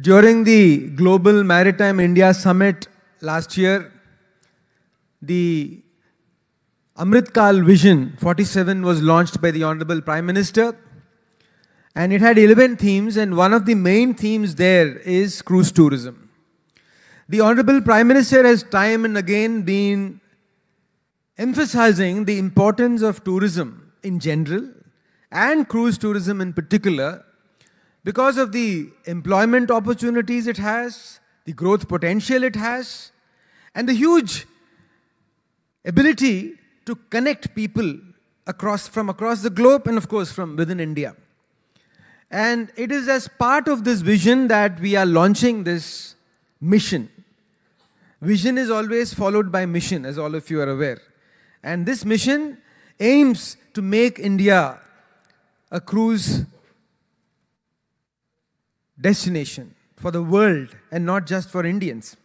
During the Global Maritime India Summit last year, the Amritkal Vision 47 was launched by the Honorable Prime Minister. And it had 11 themes, and one of the main themes there is cruise tourism. The Honorable Prime Minister has time and again been emphasizing the importance of tourism in general and cruise tourism in particular because of the employment opportunities it has, the growth potential it has, and the huge ability to connect people across from across the globe and of course from within India. And it is as part of this vision that we are launching this mission. Vision is always followed by mission, as all of you are aware. And this mission aims to make India a cruise destination for the world and not just for Indians.